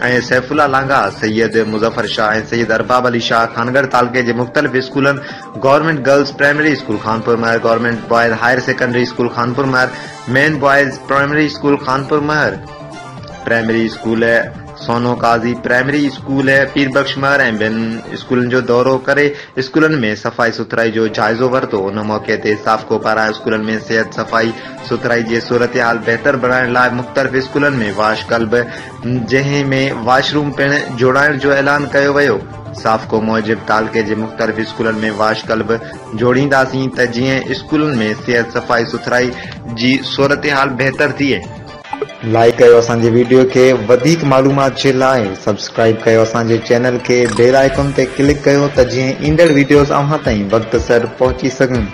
سیف اللہ لانگا سید مظفر شاہ سید ارباب علی شاہ خانگڑ تعلقے کے مختلف اسکولن government girls primary school Khanpur Mahar government boys higher secondary school Khanpur Mahar main boys primary school Khanpur مح primary school Sonu قاضی primary school ہے، پیر بخشمار پیربخشمر بین اسکولوں کا دور کرنے اسکولن میں صفائی ستھرائی جائزہ ویسے ان موقع سابق پارا اسکولن میں صحت سفائی سترائی کی صورتحال بہتر بننے مختلف اسکولن میں واش کلب جن میں واشروم پھن جوڑ کا اعلان کیا وی سا موجب تالکے کے مختلف اسکول میں واش کلب جوڑدی تھی اسکولن میں صحت سفائی ستھرائی کی صورتحال بہتر تھیے لائک ا ویڈیو کے بدی معلومات لائے سبسکرائب کر کلک کر جیڑ ویڈیوز اہاں تک وقت سر پہنچی سن